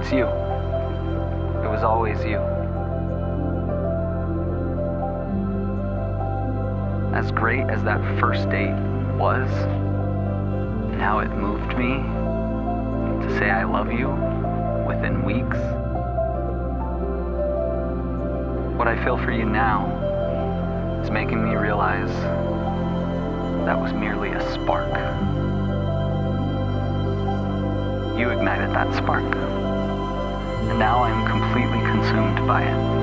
It's you. It was always you. As great as that first date was, and how it moved me to say I love you within weeks, what I feel for you now is making me realize that was merely a spark. You ignited that spark, and now I am completely consumed by it.